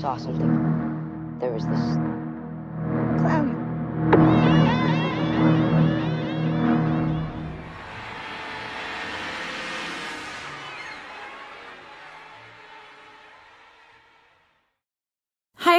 saw something. There was this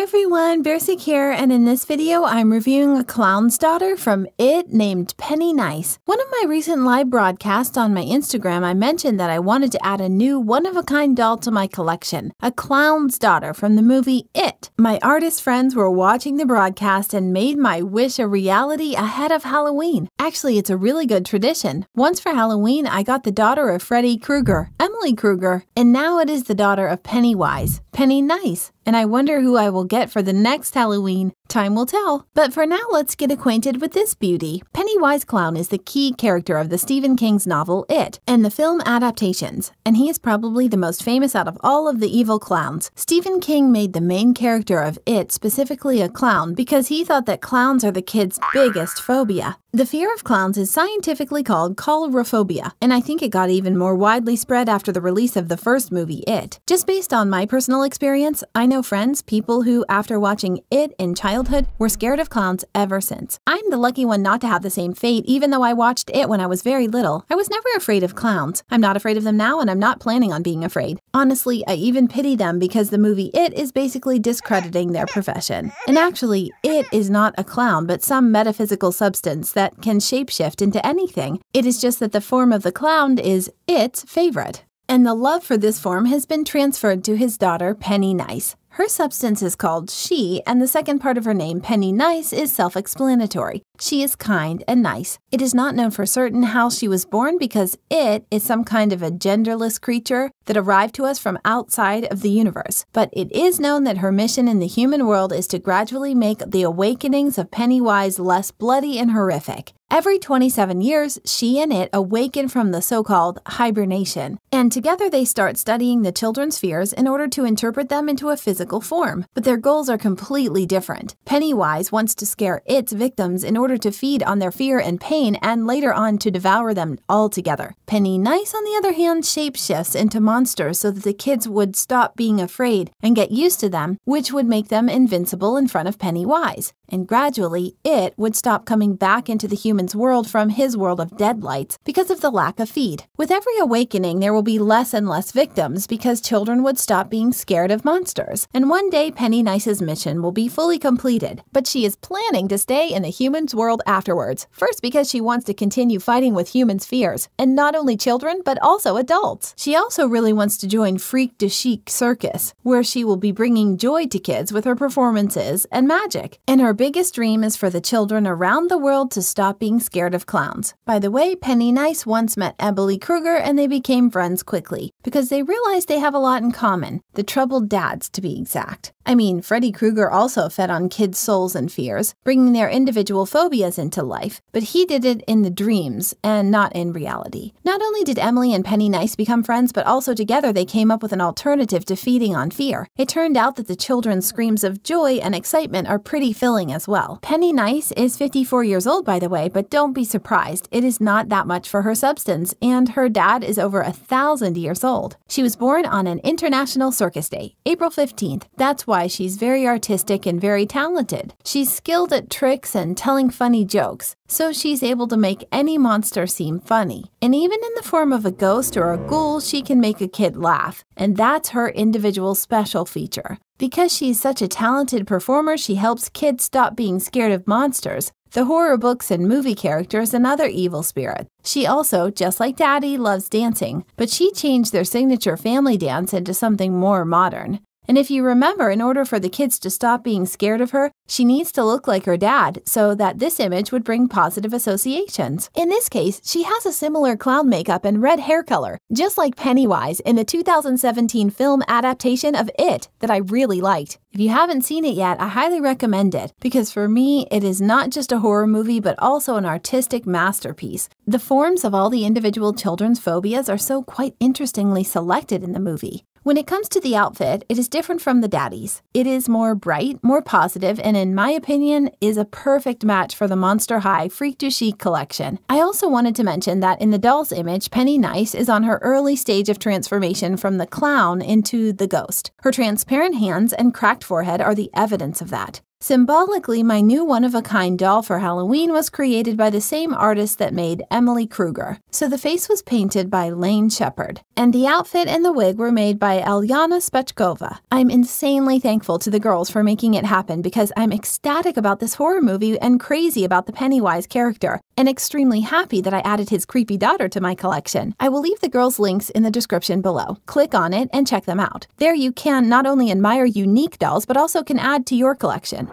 Hi everyone, Bearsick here, and in this video I'm reviewing a clown's daughter from It named Pennynice. One of my recent live broadcasts on my Instagram, I mentioned that I wanted to add a new one-of-a-kind doll to my collection, a clown's daughter from the movie It. My artist friends were watching the broadcast and made my wish a reality ahead of Halloween. Actually, it's a really good tradition. Once for Halloween, I got the daughter of Freddy Krueger, Emily Krueger, and now it is the daughter of Pennywise, Pennynice and I wonder who I will get for the next Halloween. Time will tell. But for now, let's get acquainted with this beauty. Pennywise Clown is the key character of the Stephen King's novel It and the film adaptations, and he is probably the most famous out of all of the evil clowns. Stephen King made the main character of It specifically a clown because he thought that clowns are the kids' biggest phobia. The fear of clowns is scientifically called coulrophobia, and I think it got even more widely spread after the release of the first movie, It. Just based on my personal experience, I know friends, people who, after watching It in childhood, were scared of clowns ever since. I'm the lucky one not to have the same fate, even though I watched It when I was very little. I was never afraid of clowns. I'm not afraid of them now, and I'm not planning on being afraid. Honestly, I even pity them because the movie It is basically discrediting their profession. And actually, It is not a clown, but some metaphysical substance that can shapeshift into anything. It is just that the form of the clown is its favorite. And the love for this form has been transferred to his daughter, Pennynice. Her substance is called she, and the second part of her name, Pennynice, is self explanatory. She is kind and nice. It is not known for certain how she was born because it is some kind of a genderless creature that arrived to us from outside of the universe. But it is known that her mission in the human world is to gradually make the awakenings of Pennywise less bloody and horrific. Every 27 years, she and it awaken from the so called hibernation, and together they start studying the children's fears in order to interpret them into a physical form. But their goals are completely different. Pennywise wants to scare its victims in order to feed on their fear and pain, and later on to devour them altogether. Pennynice, on the other hand, shapeshifts into monsters so that the kids would stop being afraid and get used to them, which would make them invincible in front of Pennywise. And gradually, it would stop coming back into the human's world from his world of deadlights because of the lack of feed. With every awakening, there will be less and less victims because children would stop being scared of monsters. And one day, Pennynice's mission will be fully completed, but she is planning to stay in the human's world afterwards. First, because she wants to continue fighting with humans' fears, and not only children, but also adults. She also really wants to join Freak du Chic Circus, where she will be bringing joy to kids with her performances and magic. And her biggest dream is for the children around the world to stop being scared of clowns. By the way, Pennynice once met Emily Krueger and they became friends quickly because they realized they have a lot in common the troubled dads, to be exact. I mean, Freddy Krueger also fed on kids' souls and fears, bringing their individual phobias into life, but he did it in the dreams and not in reality. Not only did Emily and Pennynice become friends, but also together they came up with an alternative to feeding on fear. It turned out that the children's screams of joy and excitement are pretty filling as well. Pennynice is 54 years old, by the way, but don't be surprised. It is not that much for her substance, and her dad is over a thousand years old. She was born on an International Circus Day, April 15th. That's why she's very artistic and very talented. She's skilled at tricks and telling funny jokes, so she's able to make any monster seem funny. And even in the form of a ghost or a ghoul, she can make a kid laugh, and that's her individual special feature. Because she's such a talented performer, she helps kids stop being scared of monsters, the horror books and movie characters, and other evil spirits. She also, just like Daddy, loves dancing, but she changed their signature family dance into something more modern. And if you remember, in order for the kids to stop being scared of her, she needs to look like her dad so that this image would bring positive associations. In this case, she has a similar clown makeup and red hair color, just like Pennywise in the 2017 film adaptation of It that I really liked. If you haven't seen it yet, I highly recommend it because for me, it is not just a horror movie but also an artistic masterpiece. The forms of all the individual children's phobias are so quite interestingly selected in the movie. When it comes to the outfit, it is different from the daddies. It is more bright, more positive, and in my opinion, is a perfect match for the Monster High Freak du Chic collection. I also wanted to mention that in the doll's image, Penny Nice is on her early stage of transformation from the clown into the ghost. Her transparent hands and cracked forehead are the evidence of that. Symbolically, my new one of a kind doll for Halloween was created by the same artist that made Emily Krueger. So the face was painted by Leyn Shepard, and the outfit and the wig were made by Alena Shpachkova. I'm insanely thankful to the girls for making it happen because I'm ecstatic about this horror movie and crazy about the Pennywise character, and extremely happy that I added his creepy daughter to my collection. I will leave the girls' links in the description below. Click on it and check them out. There you can not only admire unique dolls, but also can add to your collection.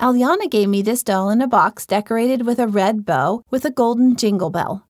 Alyana gave me this doll in a box decorated with a red bow with a golden jingle bell.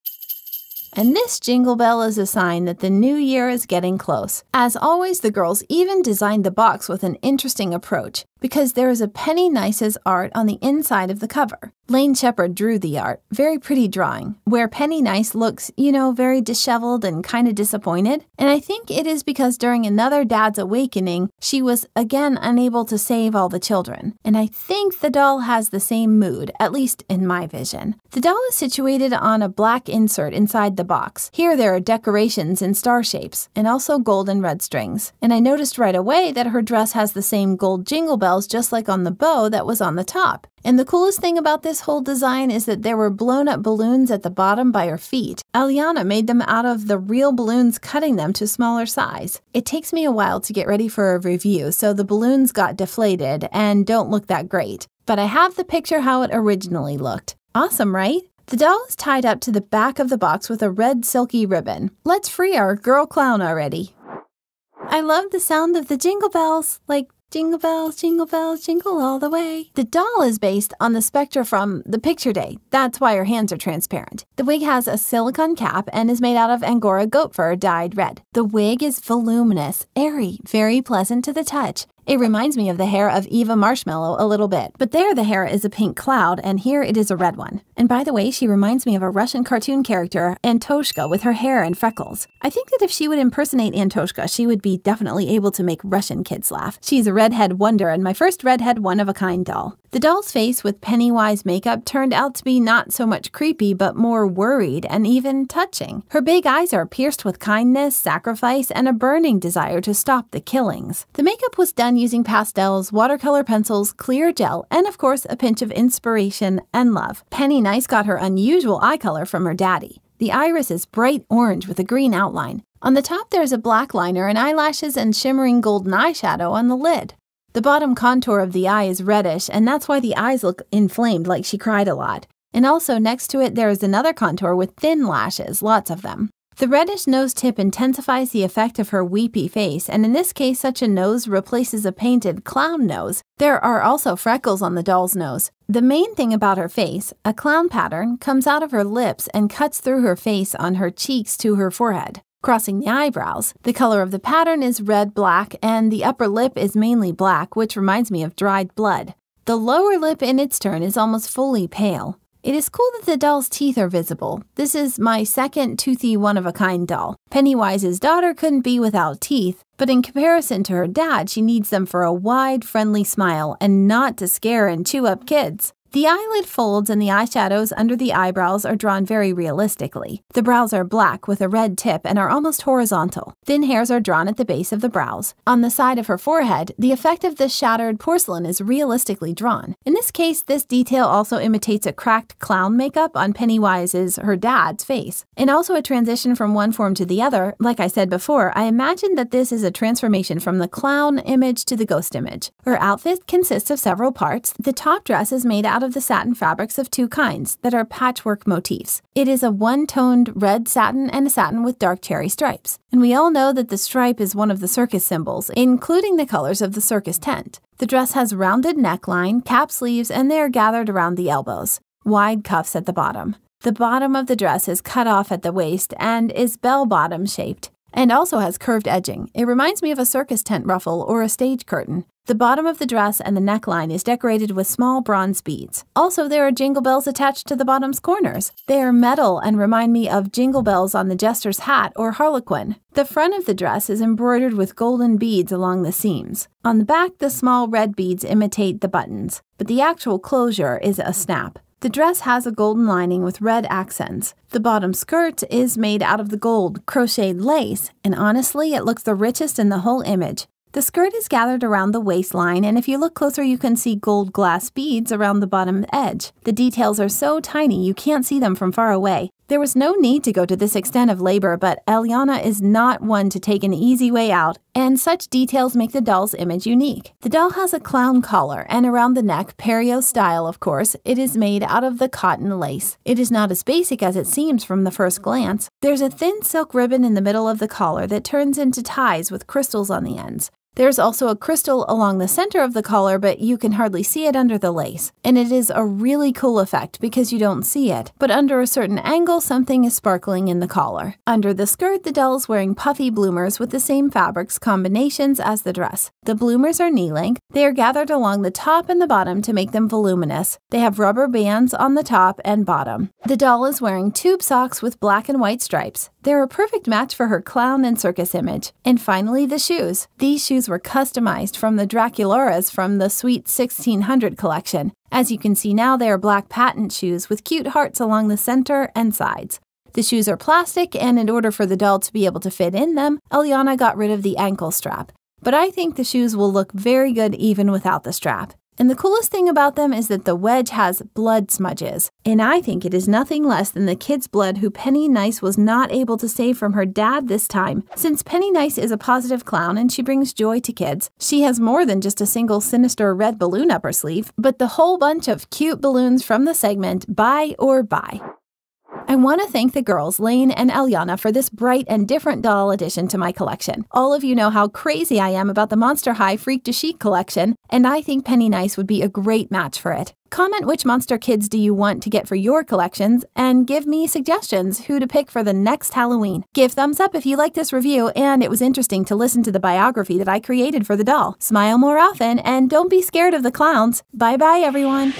And this jingle bell is a sign that the new year is getting close. As always, the girls even designed the box with an interesting approach because there is a Pennynice's art on the inside of the cover. Leyn Shepard drew the art, very pretty drawing, where Pennynice looks, you know, very disheveled and kind of disappointed. And I think it is because during another dad's awakening, she was again unable to save all the children. And I think the doll has the same mood, at least in my vision. The doll is situated on a black insert inside the box. Here there are decorations in star shapes, and also gold and red strings. And I noticed right away that her dress has the same gold jingle bells just like on the bow that was on the top. And the coolest thing about this whole design is that there were blown up balloons at the bottom by her feet. Alena made them out of the real balloons, cutting them to smaller size. It takes me a while to get ready for a review, so the balloons got deflated and don't look that great. But I have the picture how it originally looked. Awesome, right? The doll is tied up to the back of the box with a red silky ribbon. Let's free our girl clown already. I love the sound of the jingle bells, like Jingle bells, jingle bells, jingle all the way. The doll is based on the Spectra from The Picture Day. That's why her hands are transparent. The wig has a silicone cap and is made out of Angora goat fur dyed red. The wig is voluminous, airy, very pleasant to the touch. It reminds me of the hair of Eva Marshmallow a little bit, but there the hair is a pink cloud, and here it is a red one. And by the way, she reminds me of a Russian cartoon character, Antoshka, with her hair and freckles. I think that if she would impersonate Antoshka, she would be definitely able to make Russian kids laugh. She's a redhead wonder and my first redhead one of a kind doll. The doll's face with Pennywise makeup turned out to be not so much creepy, but more worried and even touching. Her big eyes are pierced with kindness, sacrifice, and a burning desire to stop the killings. The makeup was done using pastels, watercolor pencils, clear gel, and of course, a pinch of inspiration and love. Pennynice got her unusual eye color from her daddy. The iris is bright orange with a green outline. On the top, there's a black liner and eyelashes and shimmering golden eyeshadow on the lid. The bottom contour of the eye is reddish, and that's why the eyes look inflamed like she cried a lot. And also next to it, there is another contour with thin lashes, lots of them. The reddish nose tip intensifies the effect of her weepy face, and in this case, such a nose replaces a painted clown nose. There are also freckles on the doll's nose. The main thing about her face, a clown pattern, comes out of her lips and cuts through her face on her cheeks to her forehead crossing the eyebrows. The color of the pattern is red black, and the upper lip is mainly black, which reminds me of dried blood. The lower lip, in its turn, is almost fully pale. It is cool that the doll's teeth are visible. This is my second toothy one of a kind doll. Pennywise's daughter couldn't be without teeth, but in comparison to her dad, she needs them for a wide, friendly smile and not to scare and chew up kids. The eyelid folds and the eyeshadows under the eyebrows are drawn very realistically. The brows are black with a red tip and are almost horizontal. Thin hairs are drawn at the base of the brows. On the side of her forehead, the effect of the shattered porcelain is realistically drawn. In this case, this detail also imitates a cracked clown makeup on Pennywise's, her dad's, face. And also a transition from one form to the other, like I said before, I imagine that this is a transformation from the clown image to the ghost image. Her outfit consists of several parts. The top dress is made out of the satin fabrics of two kinds that are patchwork motifs. It is a one toned red satin and a satin with dark cherry stripes. And we all know that the stripe is one of the circus symbols, including the colors of the circus tent. The dress has rounded neckline, cap sleeves, and they are gathered around the elbows. Wide cuffs at the bottom. The bottom of the dress is cut off at the waist and is bell bottom shaped and also has curved edging. It reminds me of a circus tent ruffle or a stage curtain. The bottom of the dress and the neckline is decorated with small bronze beads. Also, there are jingle bells attached to the bottom's corners. They are metal and remind me of jingle bells on the jester's hat or harlequin. The front of the dress is embroidered with golden beads along the seams. On the back, the small red beads imitate the buttons, but the actual closure is a snap. The dress has a golden lining with red accents. The bottom skirt is made out of the gold crocheted lace, and honestly, it looks the richest in the whole image. The skirt is gathered around the waistline, and if you look closer, you can see gold glass beads around the bottom edge. The details are so tiny you can't see them from far away. There was no need to go to this extent of labor, but Alena is not one to take an easy way out, and such details make the doll's image unique. The doll has a clown collar, and around the neck, Pierrot style, of course, it is made out of the cotton lace. It is not as basic as it seems from the first glance. There's a thin silk ribbon in the middle of the collar that turns into ties with crystals on the ends. There's also a crystal along the center of the collar, but you can hardly see it under the lace. And it is a really cool effect because you don't see it, but under a certain angle, something is sparkling in the collar. Under the skirt, the doll is wearing puffy bloomers with the same fabrics combinations as the dress. The bloomers are knee length. They are gathered along the top and the bottom to make them voluminous. They have rubber bands on the top and bottom. The doll is wearing tube socks with black and white stripes. They're a perfect match for her clown and circus image. And finally, the shoes. These shoes were customized from the Draculauras from the Sweet 1600 collection. As you can see now, they are black patent shoes with cute hearts along the center and sides. The shoes are plastic, and in order for the doll to be able to fit in them, Alena got rid of the ankle strap. But I think the shoes will look very good even without the strap. And the coolest thing about them is that the wedge has blood smudges. And I think it is nothing less than the kid's blood who Pennynice was not able to save from her dad this time. Since Pennynice is a positive clown and she brings joy to kids, she has more than just a single sinister red balloon up her sleeve, but the whole bunch of cute balloons from the segment Buy or Buy. I want to thank the girls, Leyn and Alena, for this bright and different doll addition to my collection. All of you know how crazy I am about the Monster High Freak du Chic collection, and I think Pennynice would be a great match for it. Comment which monster kids do you want to get for your collections, and give me suggestions who to pick for the next Halloween. Give thumbs up if you like this review and it was interesting to listen to the biography that I created for the doll. Smile more often and don't be scared of the clowns. Bye bye, everyone.